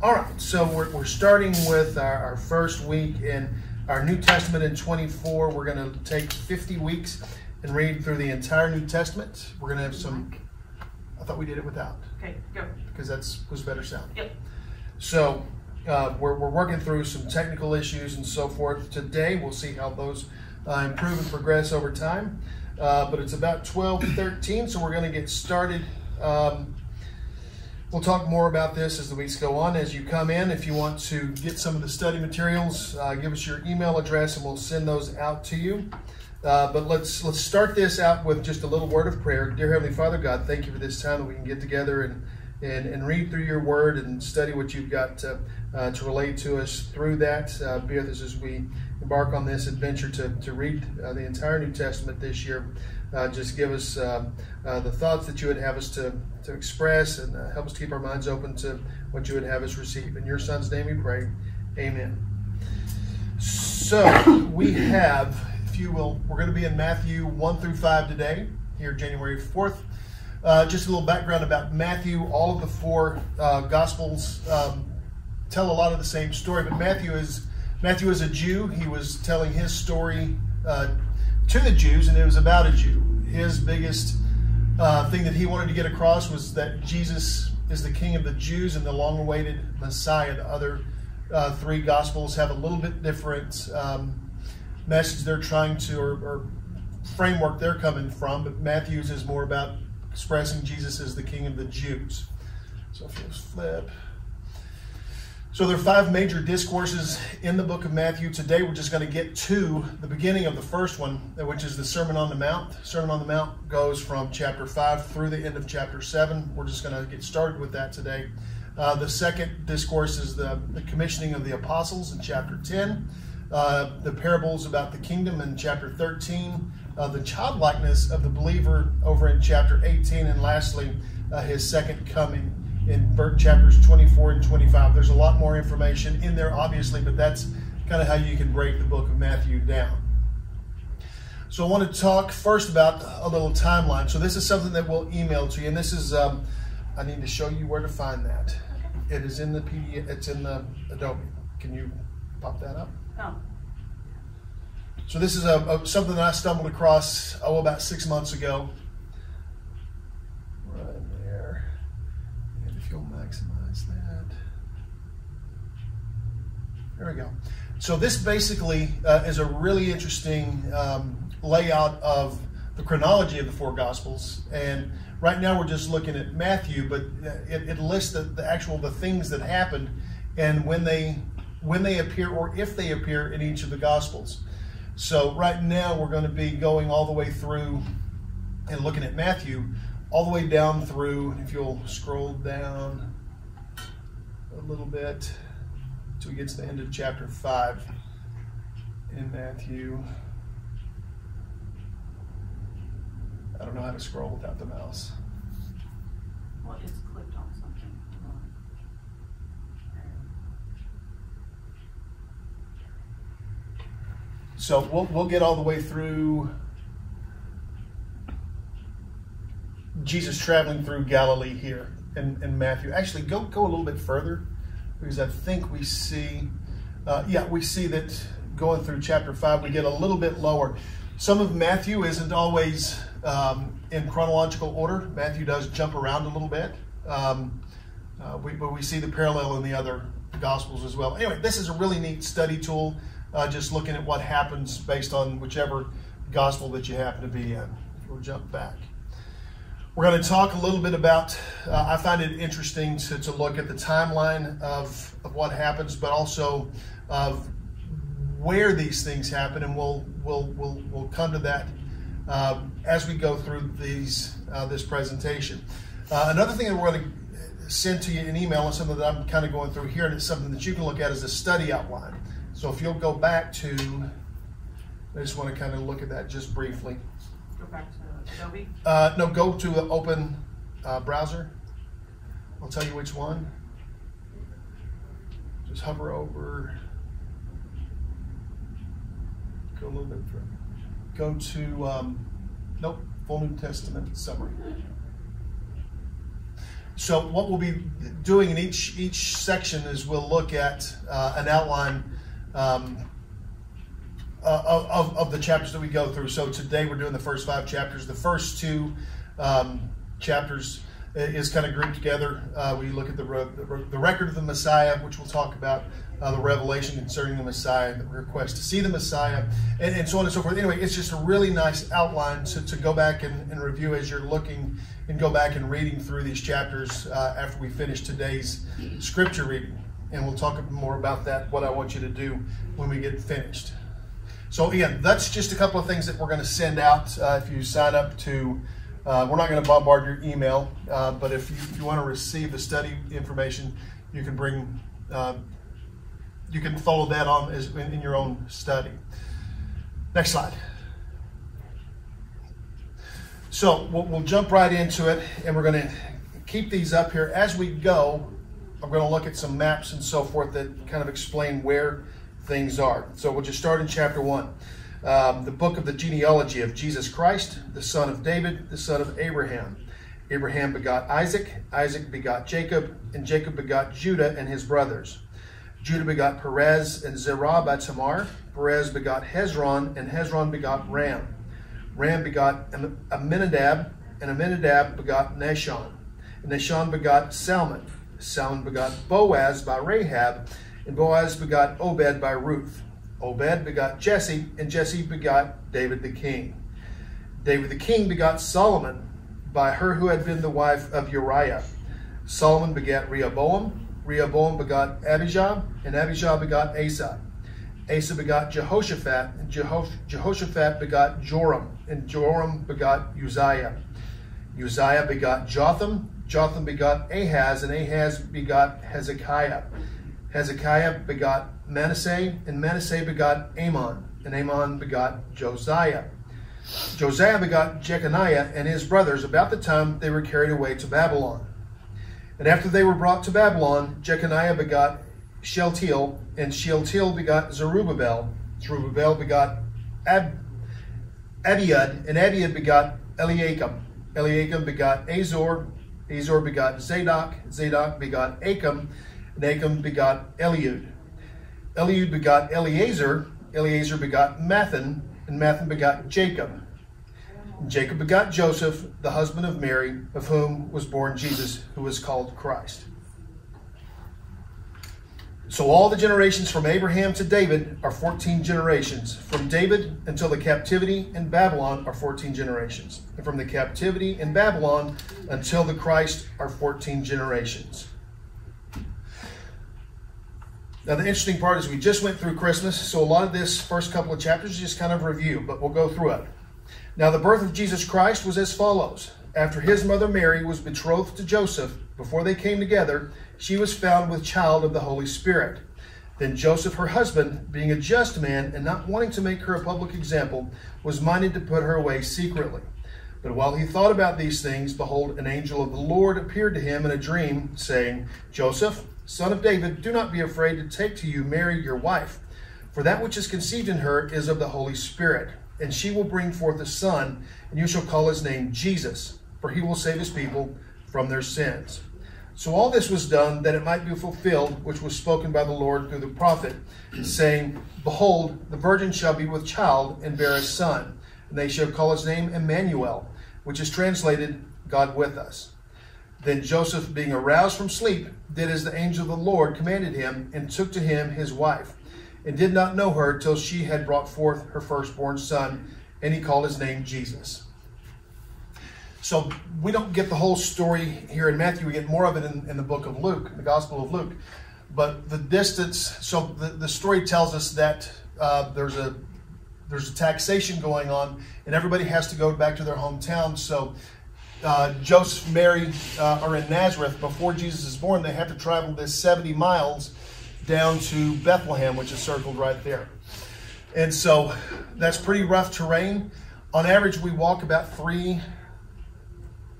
All right, so we're, we're starting with our, our first week in our New Testament in 24. We're going to take 50 weeks and read through the entire New Testament. We're going to have some. I thought we did it without Okay, go. because that's was better sound. Yep. So uh, we're, we're working through some technical issues and so forth. Today we'll see how those uh, improve and progress over time. Uh, but it's about 12 13, so we're going to get started. Um, we'll talk more about this as the weeks go on. As you come in, if you want to get some of the study materials, uh, give us your email address and we'll send those out to you. Uh, but let's let's start this out with just a little word of prayer. Dear Heavenly Father, God, thank you for this time that we can get together and and, and read through your word and study what you've got to, uh, to relate to us through that. Uh, be with us as we embark on this adventure to, to read uh, the entire New Testament this year. Uh, just give us uh, uh, the thoughts that you would have us to, to express and help us keep our minds open to what you would have us receive. In your Son's name we pray. Amen. So we have, if you will, we're going to be in Matthew 1 through 5 today, here January 4th. Uh, just a little background about Matthew. All of the four uh, Gospels um, tell a lot of the same story, but Matthew is Matthew is a Jew. He was telling his story uh, to the Jews, and it was about a Jew. His biggest uh, thing that he wanted to get across was that Jesus is the King of the Jews and the long-awaited Messiah. The other uh, three Gospels have a little bit different um, message they're trying to, or, or framework they're coming from, but Matthew's is more about expressing Jesus as the King of the Jews. So if you flip. So there are five major discourses in the book of Matthew. Today we're just going to get to the beginning of the first one, which is the Sermon on the Mount. Sermon on the Mount goes from chapter 5 through the end of chapter 7. We're just going to get started with that today. Uh, the second discourse is the, the, commissioning of the apostles in chapter 10. Uh, the parables about the kingdom in chapter 13 uh, the childlikeness of the believer over in chapter 18, and lastly, uh, his second coming in chapters 24 and 25. There's a lot more information in there, obviously, but that's kind of how you can break the book of Matthew down. So I want to talk first about a little timeline. So this is something that we'll email to you, and this is um, I need to show you where to find that. It is in the PDF. It's in the Adobe. Can you pop that up? Oh. So this is a, a, something that I stumbled across oh about six months ago. Right there, and if you'll maximize that, there we go. So this basically uh, is a really interesting um, layout of the chronology of the four Gospels, and right now we're just looking at Matthew, but it, it lists the, the actual the things that happened and when they when they appear or if they appear in each of the Gospels. So right now we're going to be going all the way through and looking at Matthew, all the way down through, if you'll scroll down a little bit till we get to the end of chapter 5 in Matthew. I don't know how to scroll without the mouse. Well, it's clicked on something. So we'll, we'll get all the way through Jesus traveling through Galilee here in, in Matthew. Actually, go, go a little bit further because I think we see, uh, yeah, we see that going through chapter 5, we get a little bit lower. Some of Matthew isn't always um, in chronological order. Matthew does jump around a little bit. Um, uh, we, but we see the parallel in the other Gospels as well. Anyway, this is a really neat study tool uh, just looking at what happens based on whichever gospel that you happen to be in. We'll jump back. We're going to talk a little bit about, uh, I find it interesting to, to look at the timeline of, of what happens, but also of where these things happen, and we'll, we'll, we'll, we'll come to that uh, as we go through these, uh, this presentation. Uh, another thing that we're going to send to you an email and something that I'm kind of going through here, and it's something that you can look at as a study outline. So if you'll go back to, I just want to kind of look at that just briefly. Go back to Uh, no, go to the open uh, browser. I'll tell you which one. Just hover over. Go a little bit further. Go to, um, nope, Full New Testament summary. so what we'll be doing in each each section is we'll look at uh, an outline um, uh, of, of the chapters that we go through. So today we're doing the first five chapters. The first two um, chapters is kind of grouped together. Uh, we look at the, the record of the Messiah, which we'll talk about, uh, the revelation concerning the Messiah, the request to see the Messiah, and, and, so on and so forth. Anyway, it's just a really nice outline to, to go back and, and review as you're looking and go back and reading through these chapters uh, after we finish today's scripture reading. And we'll talk more about that, what I want you to do when we get finished. So, again, that's just a couple of things that we're going to send out uh, if you sign up to. Uh, we're not going to bombard your email, uh, but if you, you, want to receive the study information, you can bring, uh, you can follow that on as, in, in your own study. Next slide. So we'll, we'll, jump right into it, and we're going to keep these up here as we go. I'm going to look at some maps and so forth that kind of explain where things are. So we'll just start in chapter one um, the book of the genealogy of Jesus Christ, the son of David, the son of Abraham. Abraham begot Isaac, Isaac begot Jacob, and Jacob begot Judah and his brothers. Judah begot Perez and Zerah by Tamar. Perez begot Hezron, and Hezron begot Ram. Ram begot Amminadab, and Amminadab begot Nahshon. And Nahshon begot Salmon. Salmon begot Boaz by Rahab, and Boaz begot Obed by Ruth. Obed begot Jesse, and Jesse begot David the king. David the king begot Solomon by her who had been the wife of Uriah. Solomon begat Rehoboam. Rehoboam begot Abijah, and Abijah begot Asa. Asa begot Jehoshaphat, and Jehoshaphat begot Joram, and Joram begot Uzziah. Uzziah begot Jotham, Jotham begot Ahaz, and Ahaz begot Hezekiah. Hezekiah begot Manasseh, and Manasseh begot Amon, and Amon begot Josiah. Josiah begot Jeconiah and his brothers about the time they were carried away to Babylon. And after they were brought to Babylon, Jeconiah begot Shealtiel, and Shealtiel begot Zerubbabel. Zerubbabel begot Ab- Abiud, and Abiud begot Eliakim. Eliakim begot Azor. Azor begot Zadok. Zadok begot Achim, and Achim begot Eliud. Eliud begot Eleazar, Eleazar begot Matthan, and Matthan begot Jacob. Jacob begot Joseph, the husband of Mary, of whom was born Jesus, who was called Christ. So all the generations from Abraham to David are 14 generations. From David until the captivity in Babylon are 14 generations. And from the captivity in Babylon until the Christ are 14 generations. Now, the interesting part is we just went through Christmas, so a lot of this first couple of chapters is just kind of review, but we'll go through it. Now, the birth of Jesus Christ was as follows. After his mother Mary was betrothed to Joseph, before they came together, she was found with child of the Holy Spirit. Then Joseph, her husband, being a just man and not wanting to make her a public example, was minded to put her away secretly. But while he thought about these things, behold, an angel of the Lord appeared to him in a dream, saying, Joseph, Son of David, do not be afraid to take to you Mary, your wife, for that which is conceived in her is of the Holy Spirit. And she will bring forth a son, and you shall call his name Jesus, for he will save his people from their sins. So all this was done that it might be fulfilled, which was spoken by the Lord through the prophet, saying, Behold, the virgin shall be with child and bear a son, and they shall call his name Emmanuel, which is translated God with us. Then Joseph, being aroused from sleep, did as the angel of the Lord commanded him, and took to him his wife, and did not know her till she had brought forth her firstborn son, and he called his name Jesus. So we don't get the whole story here in Matthew. We get more of it in, in the book of Luke, the Gospel of Luke. But the distance, so the, the story tells us that uh, there's a there's a taxation going on, and everybody has to go back to their hometown. So uh, Joseph, Mary uh, are in Nazareth before Jesus is born, they have to travel this 70 miles down to Bethlehem, which is circled right there. And so that's pretty rough terrain. On average, we walk about three,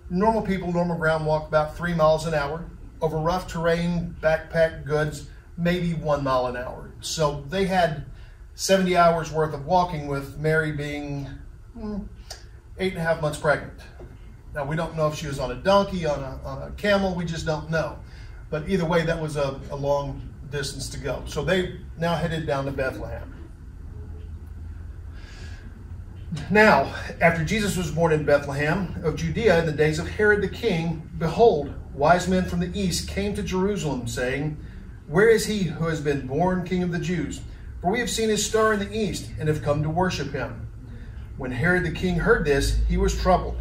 normal people, normal ground, walk about three miles an hour. Over rough terrain, backpack goods, maybe one mile an hour. So they had 70 hours worth of walking with Mary being hmm, eight and a half months pregnant. Now, we don't know if she was on a donkey, on a, on a camel, we just don't know. But either way, that was a, a long distance to go. So they now headed down to Bethlehem. Now, after Jesus was born in Bethlehem of Judea in the days of Herod the king, behold, wise men from the east came to Jerusalem, saying, Where is he who has been born king of the Jews? For we have seen his star in the east and have come to worship him. When Herod the king heard this, he was troubled,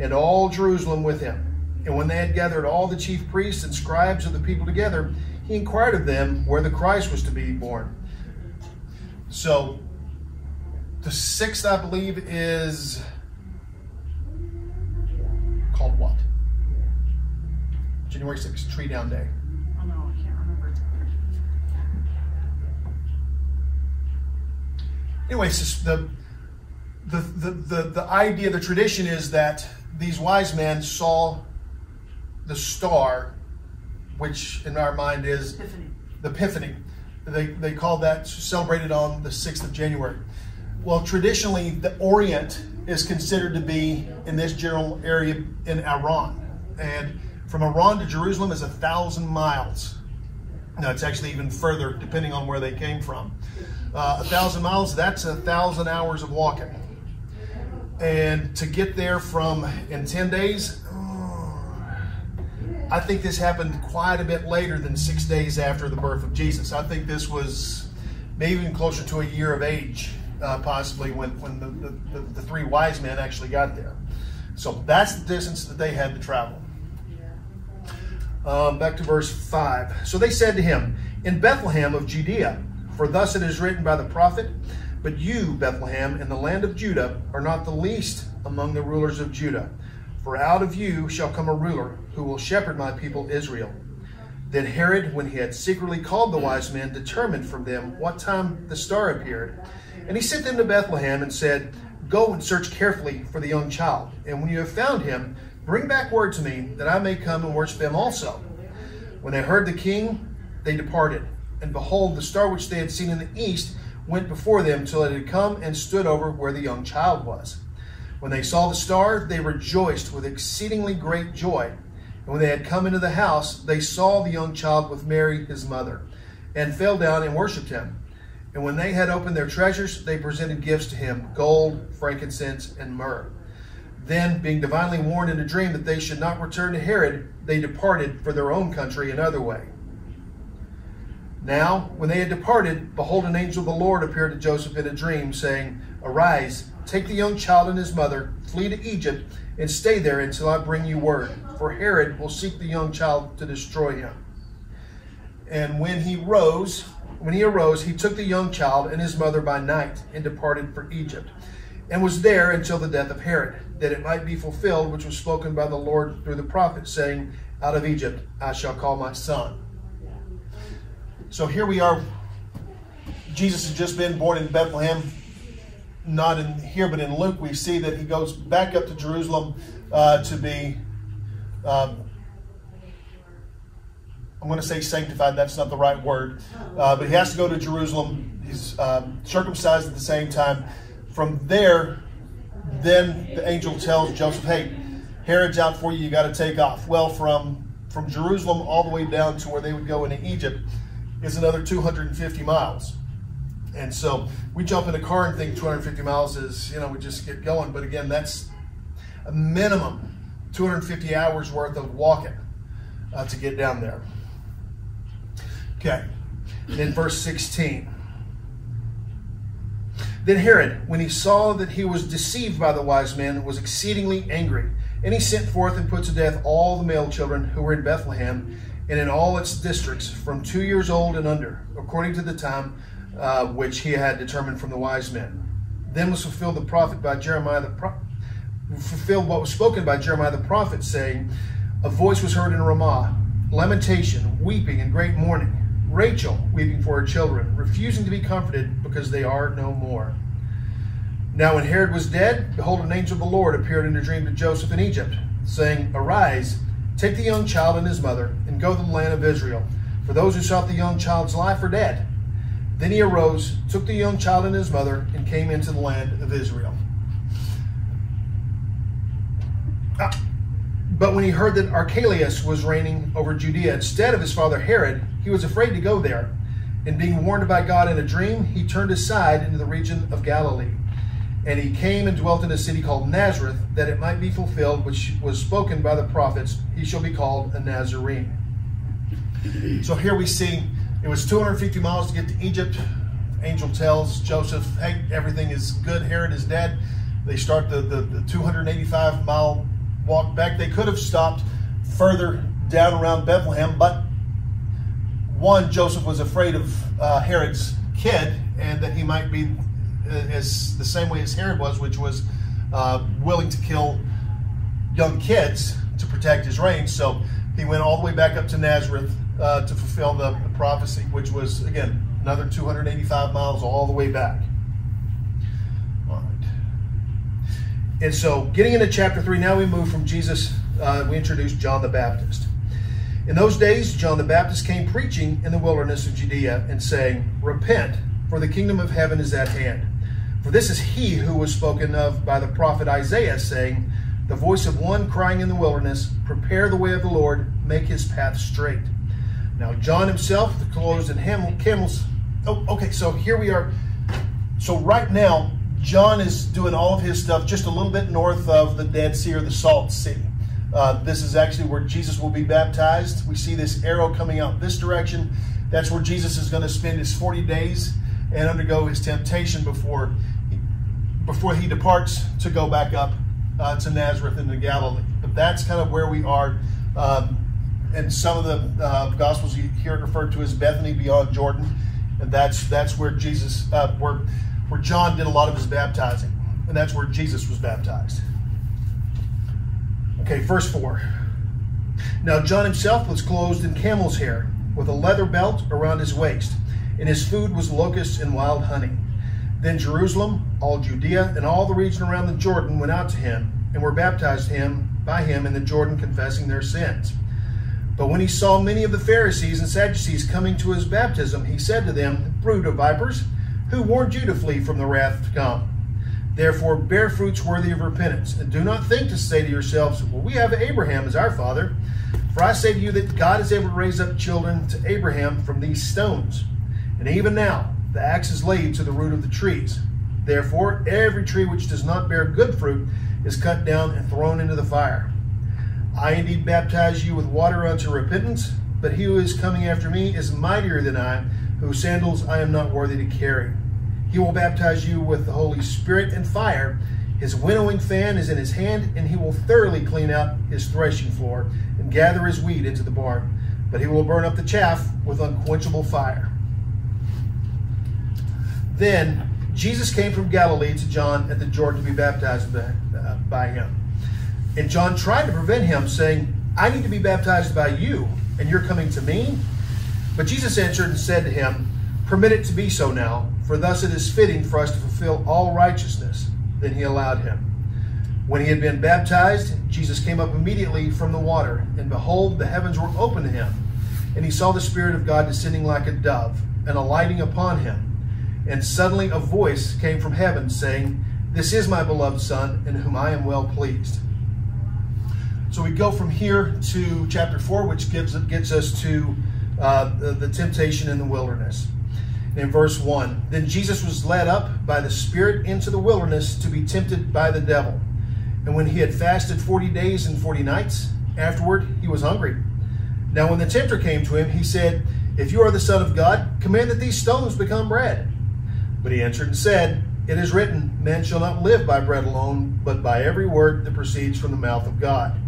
and all Jerusalem with him. And when they had gathered all the chief priests and scribes of the people together, he inquired of them where the Christ was to be born. So, the sixth, I believe, is called what? January 6th, Tree Down Day. Oh no, I can't remember. Anyways, the, the, the, the, the idea, the tradition is that these wise men saw the star, which in our mind is Epiphany. the Epiphany. They, they call that celebrated on the 6th of January. Well, traditionally, the Orient is considered to be in this general area in Iran. And from Iran to Jerusalem is a thousand miles. No, it's actually even further, depending on where they came from. Uh, a thousand miles, that's a thousand hours of walking. And to get there from in 10 days, I think this happened quite a bit later than six days after the birth of Jesus. I think this was maybe even closer to a year of age, uh, possibly, when, when the, the, the, three wise men actually got there. So that's the distance that they had to travel. Um, back to verse 5. So they said to him, In Bethlehem of Judea, for thus it is written by the prophet, But you, Bethlehem, in the land of Judah, are not the least among the rulers of Judah. For out of you shall come a ruler who will shepherd my people Israel. Then Herod, when he had secretly called the wise men, determined from them what time the star appeared. And he sent them to Bethlehem and said, Go and search carefully for the young child. And when you have found him, bring back word to me that I may come and worship him also. When they heard the king, they departed. And behold, the star which they had seen in the east went before them till it had come and stood over where the young child was. When they saw the star, they rejoiced with exceedingly great joy. And when they had come into the house, they saw the young child with Mary, his mother, and fell down and worshipped him. And when they had opened their treasures, they presented gifts to him gold, frankincense, and myrrh. Then, being divinely warned in a dream that they should not return to Herod, they departed for their own country another way. Now, when they had departed, behold, an angel of the Lord appeared to Joseph in a dream, saying, Arise, take the young child and his mother, flee to Egypt, and stay there until I bring you word, for Herod will seek the young child to destroy him. And when he rose, when he arose, he took the young child and his mother by night and departed for Egypt, and was there until the death of Herod, that it might be fulfilled which was spoken by the Lord through the prophet, saying, Out of Egypt I shall call my son. So here we are. Jesus has just been born in Bethlehem. Not in here, but in Luke, we see that he goes back up to Jerusalem uh, to be. Um, I'm going to say sanctified. That's not the right word, uh, but he has to go to Jerusalem. He's um, circumcised at the same time. From there, then the angel tells Joseph, "Hey, Herod's out for you. You got to take off." Well, from from Jerusalem all the way down to where they would go into Egypt is another 250 miles. And so we jump in a car and think 250 miles is, you know, we just get going. But again, that's a minimum 250 hours worth of walking uh, to get down there. Okay. and Then verse 16. Then Herod, when he saw that he was deceived by the wise men, was exceedingly angry. And he sent forth and put to death all the male children who were in Bethlehem and in all its districts from two years old and under, according to the time uh, which he had determined from the wise men. Then was fulfilled the prophet by Jeremiah the fulfilled what was spoken by Jeremiah the prophet, saying, A voice was heard in Ramah, lamentation, weeping, and great mourning. Rachel weeping for her children, refusing to be comforted because they are no more. Now, when Herod was dead, behold, an angel of the Lord appeared in a dream to Joseph in Egypt, saying, Arise, take the young child and his mother, and go to the land of Israel. For those who sought the young child's life are dead. Then he arose, took the young child and his mother, and came into the land of Israel. Ah, But when he heard that Archelaus was reigning over Judea instead of his father Herod, he was afraid to go there. And being warned by God in a dream, he turned aside into the region of Galilee. And he came and dwelt in a city called Nazareth, that it might be fulfilled which was spoken by the prophets, he shall be called a Nazarene. So here we see it was 250 miles to get to Egypt. Angel tells Joseph, hey, everything is good. Herod is dead. They start the, the, the 285 mile walk back. They could have stopped further down around Bethlehem, but one, Joseph was afraid of uh, Herod's kid and that he might be as the same way as Herod was, which was uh, willing to kill young kids to protect his reign. So he went all the way back up to Nazareth uh, to fulfill the, the prophecy, which was, again, another 285 miles all the way back. And so getting into chapter 3, now we move from Jesus, uh, we introduce John the Baptist. In those days, John the Baptist came preaching in the wilderness of Judea and saying, Repent, for the kingdom of heaven is at hand. For this is he who was spoken of by the prophet Isaiah, saying, The voice of one crying in the wilderness, Prepare the way of the Lord, make his path straight. Now, John himself, clothed in camels. Oh, okay, so here we are. So, right now, John is doing all of his stuff just a little bit north of the Dead Sea or the Salt Sea. Uh, this is actually where Jesus will be baptized. We see this arrow coming out this direction. That's where Jesus is going to spend his 40 days and undergo his temptation before before he departs to go back up uh, to Nazareth in the Galilee. But that's kind of where we are. Um, and some of the uh, gospels you hear it referred to as Bethany beyond Jordan, and that's that's where Jesus, uh, where where John did a lot of his baptizing, and that's where Jesus was baptized. Okay, verse four. Now John himself was clothed in camel's hair, with a leather belt around his waist, and his food was locusts and wild honey. Then Jerusalem, all Judea, and all the region around the Jordan went out to him, and were baptized him by him in the Jordan, confessing their sins. But when he saw many of the Pharisees and Sadducees coming to his baptism, he said to them, Brood of vipers, who warned you to flee from the wrath to come? Therefore, bear fruits worthy of repentance, and do not think to say to yourselves, Well, we have Abraham as our father. For I say to you that God is able to raise up children to Abraham from these stones. And even now, the axe is laid to the root of the trees. Therefore, every tree which does not bear good fruit is cut down and thrown into the fire. I indeed baptize you with water unto repentance, but he who is coming after me is mightier than I, whose sandals I am not worthy to carry. He will baptize you with the Holy Spirit and fire. His winnowing fan is in his hand, and he will thoroughly clean out his threshing floor and gather his wheat into the barn. But he will burn up the chaff with unquenchable fire. Then Jesus came from Galilee to John at the Jordan to be baptized by, uh, by him. And John tried to prevent him, saying, I need to be baptized by you, and you're coming to me? But Jesus answered and said to him, Permit it to be so now, for thus it is fitting for us to fulfill all righteousness. Then he allowed him. When he had been baptized, Jesus came up immediately from the water, and behold, the heavens were opened to him. And he saw the Spirit of God descending like a dove, and alighting upon him. And suddenly a voice came from heaven, saying, This is my beloved Son, in whom I am well pleased. So we go from here to chapter 4, which gives gets us to uh, the, the temptation in the wilderness. In verse 1, then Jesus was led up by the Spirit into the wilderness to be tempted by the devil. And when he had fasted 40 days and 40 nights, afterward he was hungry. Now when the tempter came to him, he said, If you are the Son of God, command that these stones become bread. But he answered and said, It is written, Man shall not live by bread alone, but by every word that proceeds from the mouth of God.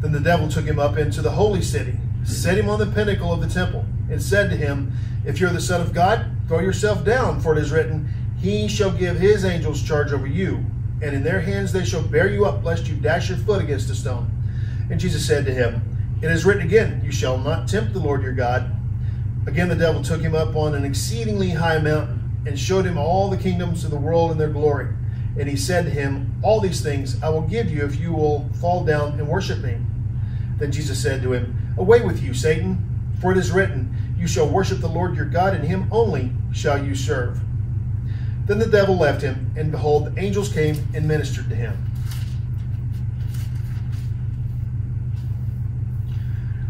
Then the devil took him up into the holy city, set him on the pinnacle of the temple, and said to him, If you're the Son of God, throw yourself down, for it is written, He shall give his angels charge over you, and in their hands they shall bear you up, lest you dash your foot against a stone. And Jesus said to him, It is written again, You shall not tempt the Lord your God. Again the devil took him up on an exceedingly high mountain, and showed him all the kingdoms of the world and their glory. And he said to him, All these things I will give you if you will fall down and worship me. Then Jesus said to him, Away with you, Satan, for it is written, You shall worship the Lord your God, and him only shall you serve. Then the devil left him, and behold, the angels came and ministered to him.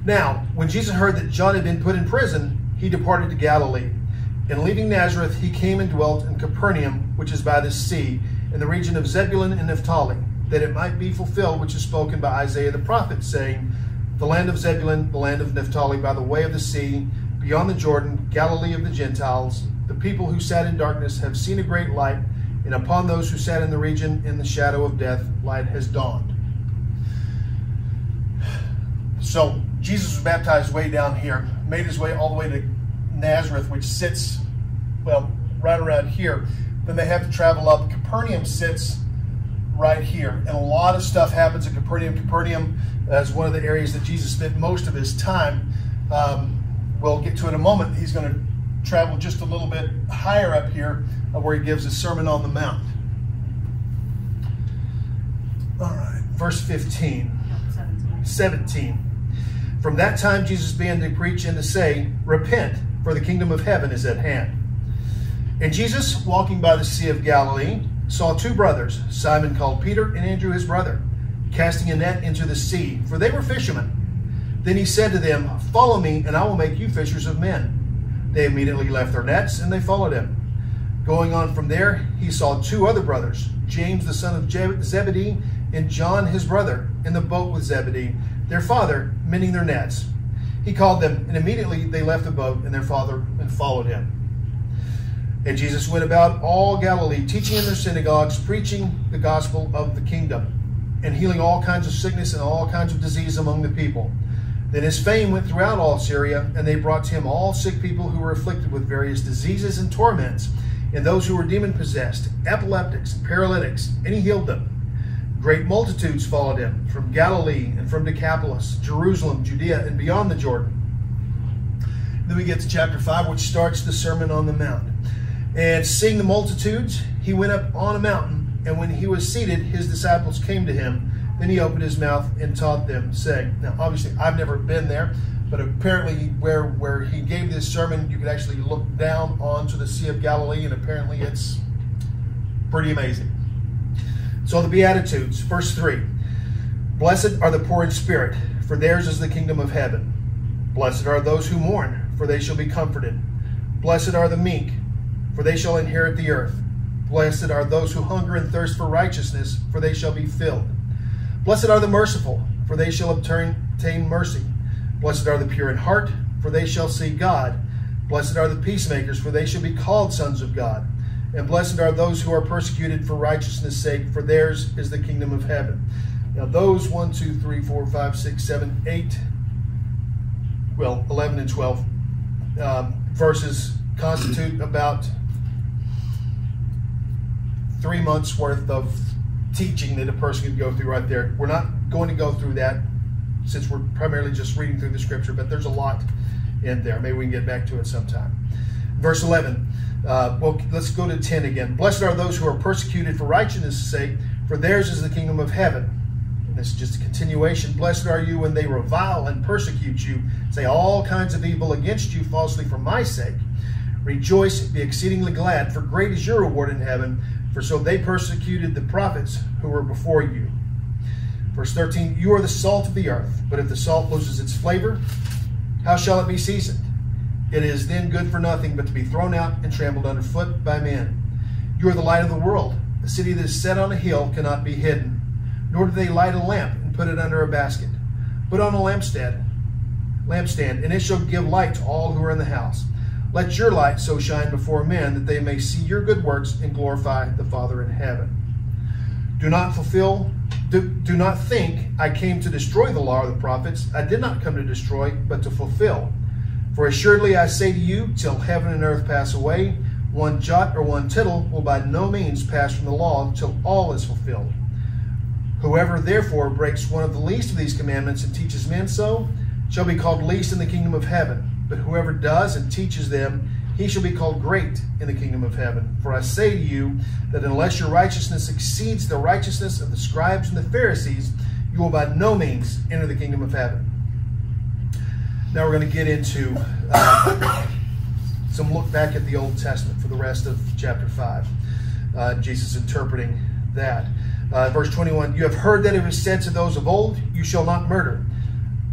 Now, when Jesus heard that John had been put in prison, he departed to Galilee. And leaving Nazareth, he came and dwelt in Capernaum, which is by the sea, in the region of Zebulun and Naphtali, that it might be fulfilled which is spoken by Isaiah the prophet, saying, The land of Zebulun, the land of Naphtali, by the way of the sea, beyond the Jordan, Galilee of the Gentiles, the people who sat in darkness have seen a great light, and upon those who sat in the region in the shadow of death, light has dawned. So Jesus was baptized way down here, made his way all the way to Nazareth, which sits, well, right around here. Then they have to travel up. Capernaum sits right here. And a lot of stuff happens in Capernaum. Capernaum is one of the areas that Jesus spent most of his time. Um, we'll get to it in a moment. He's going to travel just a little bit higher up here uh, where he gives his Sermon on the Mount. All right, verse 15. 17. 17. From that time, Jesus began to preach and to say, Repent, for the kingdom of heaven is at hand. And Jesus, walking by the Sea of Galilee, saw two brothers, Simon called Peter and Andrew his brother, casting a net into the sea, for they were fishermen. Then he said to them, Follow me, and I will make you fishers of men. They immediately left their nets, and they followed him. Going on from there, he saw two other brothers, James the son of Zebedee, and John his brother, in the boat with Zebedee, their father, mending their nets. He called them, and immediately they left the boat and their father and followed him. And Jesus went about all Galilee, teaching in their synagogues, preaching the gospel of the kingdom, and healing all kinds of sickness and all kinds of disease among the people. Then his fame went throughout all Syria, and they brought to him all sick people who were afflicted with various diseases and torments, and those who were demon possessed, epileptics, paralytics, and he healed them. Great multitudes followed him from Galilee and from Decapolis, Jerusalem, Judea, and beyond the Jordan. Then we get to chapter 5, which starts the Sermon on the Mount. And seeing the multitudes, he went up on a mountain, and when he was seated, his disciples came to him. Then he opened his mouth and taught them, saying, Now, obviously, I've never been there, but apparently, where, where he gave this sermon, you could actually look down onto the Sea of Galilee, and apparently, it's pretty amazing. So the Beatitudes, verse 3 Blessed are the poor in spirit, for theirs is the kingdom of heaven. Blessed are those who mourn, for they shall be comforted. Blessed are the meek, for they shall inherit the earth. Blessed are those who hunger and thirst for righteousness, for they shall be filled. Blessed are the merciful, for they shall obtain mercy. Blessed are the pure in heart, for they shall see God. Blessed are the peacemakers, for they shall be called sons of God. And blessed are those who are persecuted for righteousness' sake, for theirs is the kingdom of heaven. Now, those 1, 2, 3, 4, 5, 6, 7, 8, well, 11 and 12 um, verses constitute about three months worth of teaching that a person could go through right there. We're not going to go through that since we're primarily just reading through the scripture, but there's a lot in there. Maybe we can get back to it sometime. Verse 11. Uh, well, let's go to 10 again. Blessed are those who are persecuted for righteousness' sake, for theirs is the kingdom of heaven. And this is just a continuation. Blessed are you when they revile and persecute you, say all kinds of evil against you falsely for my sake. Rejoice, be exceedingly glad, for great is your reward in heaven, for so they persecuted the prophets who were before you. Verse 13 You are the salt of the earth, but if the salt loses its flavor, how shall it be seasoned? It is then good for nothing but to be thrown out and trampled underfoot by men. You are the light of the world. A city that is set on a hill cannot be hidden. Nor do they light a lamp and put it under a basket, but on a lampstand, lampstand, and it shall give light to all who are in the house. Let your light so shine before men that they may see your good works and glorify the Father in heaven. Do not fulfill, do, do not think I came to destroy the law of the prophets. I did not come to destroy, but to fulfill. For assuredly I say to you, till heaven and earth pass away, one jot or one tittle will by no means pass from the law till all is fulfilled. Whoever therefore breaks one of the least of these commandments and teaches men so, shall be called least in the kingdom of heaven. But whoever does and teaches them, he shall be called great in the kingdom of heaven. For I say to you that unless your righteousness exceeds the righteousness of the scribes and the Pharisees, you will by no means enter the kingdom of heaven. Now we're going to get into uh, some look back at the Old Testament for the rest of chapter 5. Uh, Jesus interpreting that. Uh, verse 21 You have heard that it was said to those of old, You shall not murder.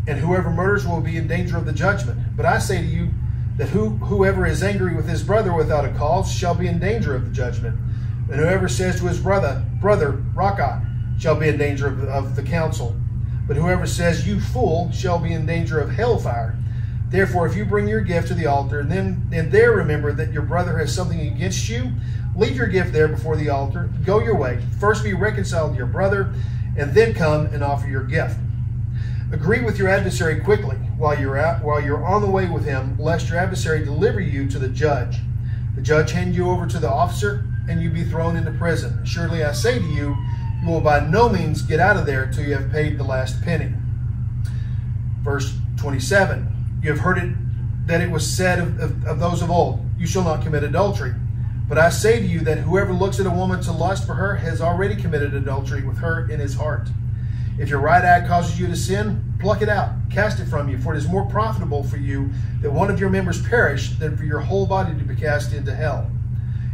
and whoever murders will be in danger of the judgment. But I say to you that who, whoever is angry with his brother without a cause shall be in danger of the judgment. And whoever says to his brother, Brother, Raca, shall be in danger of of the council. But whoever says, You fool, shall be in danger of hellfire. Therefore, if you bring your gift to the altar, and then and there remember that your brother has something against you, leave your gift there before the altar. Go your way. First be reconciled to your brother, and then come and offer your gift. Agree with your adversary quickly while you're out, while you're on the way with him, lest your adversary deliver you to the judge. The judge hand you over to the officer, and you be thrown into prison. Surely I say to you, you will by no means get out of there till you have paid the last penny. Verse 27 You have heard it that it was said of, of, of, those of old, You shall not commit adultery. But I say to you that whoever looks at a woman to lust for her has already committed adultery with her in his heart. If your right eye causes you to sin, pluck it out, cast it from you, for it is more profitable for you that one of your members perish than for your whole body to be cast into hell.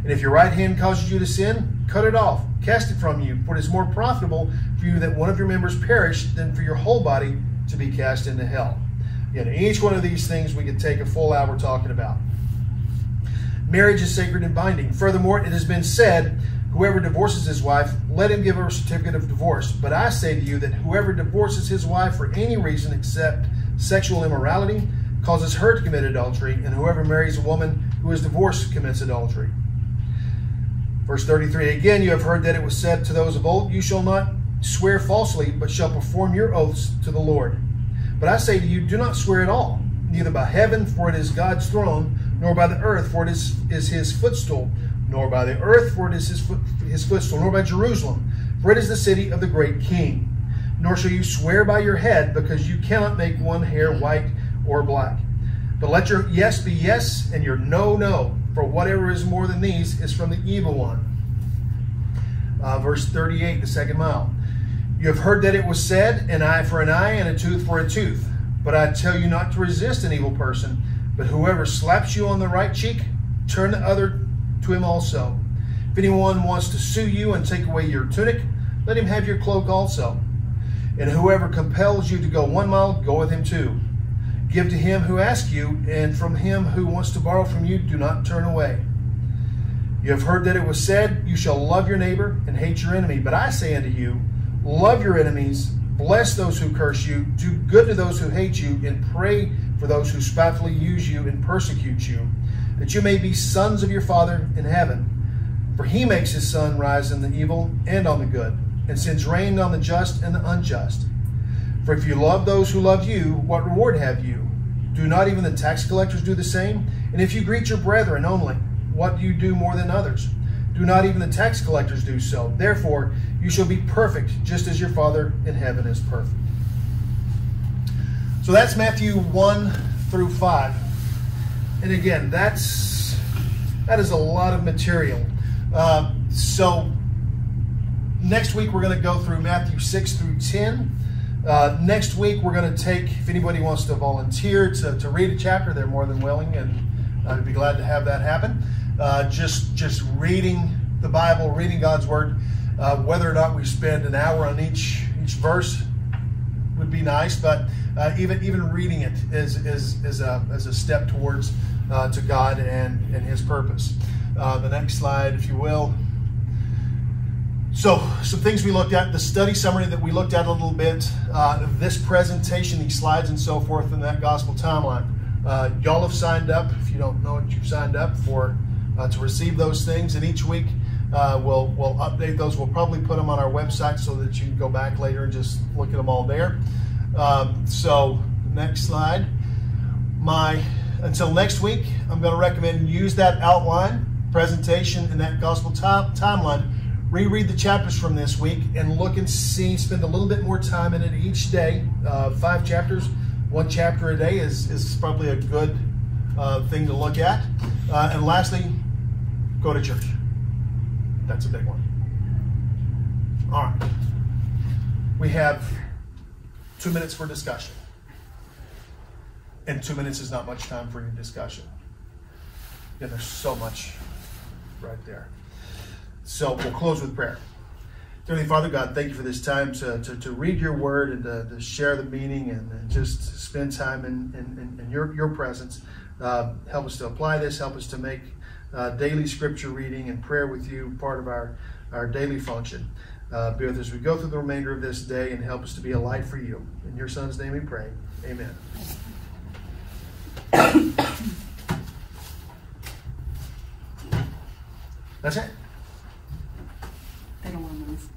And if your right hand causes you to sin, cut it off, cast it from you, for it is more profitable for you that one of your members perish than for your whole body to be cast into hell. Again, each one of these things we could take a full hour talking about. Marriage is sacred and binding. Furthermore, it has been said, whoever divorces his wife, let him give her a certificate of divorce. But I say to you that whoever divorces his wife for any reason except sexual immorality causes her to commit adultery, and whoever marries a woman who is divorced commits adultery. Verse 33 Again, you have heard that it was said to those of old, You shall not swear falsely, but shall perform your oaths to the Lord. But I say to you, do not swear at all, neither by heaven, for it is God's throne, nor by the earth, for it is, is his footstool, nor by the earth, for it is his, foot, his footstool, nor by Jerusalem, for it is the city of the great king. Nor shall you swear by your head, because you cannot make one hair white or black. But let your yes be yes, and your no, no, for whatever is more than these is from the evil one. Uh, verse 38, the second mile. You have heard that it was said, an eye for an eye and a tooth for a tooth. But I tell you not to resist an evil person, but whoever slaps you on the right cheek, turn the other to him also. If anyone wants to sue you and take away your tunic, let him have your cloak also. And whoever compels you to go one mile, go with him two. Give to him who asks you, and from him who wants to borrow from you, do not turn away. You have heard that it was said, You shall love your neighbor and hate your enemy. But I say unto you, Love your enemies, bless those who curse you, do good to those who hate you, and pray for those who spitefully use you and persecute you, that you may be sons of your Father in heaven. For he makes his sun rise on the evil and on the good, and sends rain on the just and the unjust. For if you love those who love you, what reward have you? Do not even the tax collectors do the same? And if you greet your brethren only, what do you do more than others? Do not even the tax collectors do so? Therefore, you shall be perfect, just as your Father in heaven is perfect. So that's Matthew 1 through 5. And again, that's that is a lot of material. Uh, so next week we're going to go through Matthew 6 through 10. Uh, next week we're going to take, if anybody wants to volunteer to, to read a chapter, they're more than willing, and I'd be glad to have that happen. Uh, just just reading the Bible, reading God's Word. Uh, whether or not we spend an hour on each each verse would be nice, but uh, even even reading it is is, is a as a step towards uh, to God and and His purpose. Uh, the next slide, if you will. So, some things we looked at, the study summary that we looked at a little bit, uh, this presentation, these slides and so forth, and that gospel timeline. Uh, y'all have signed up. If you don't know what you've signed up for, uh, to receive those things. And each week uh, we'll, we'll update those. We'll probably put them on our website so that you can go back later and just look at them all there. Um, so next slide. My Until next week, I'm going to recommend use that outline, presentation, and that gospel time, timeline. Reread the chapters from this week and look and see, spend a little bit more time in it each day. Uh, five chapters, one chapter a day is, is probably a good uh, thing to look at. Uh, and lastly, go to church. That's a big one. All right. We have two minutes for discussion. And two minutes is not much time for any discussion. Yeah, there's so much right there. So we'll close with prayer. Heavenly Father God, thank you for this time to, to, to read your word and to, to share the meaning and, and just spend time in, in, in your, your presence. Uh, help us to apply this, help us to make uh, daily scripture reading and prayer with you part of our, our daily function. Uh, be with us as we go through the remainder of this day and help us to be a light for you. In your son's name we pray. Amen. That's it. I don't want to miss.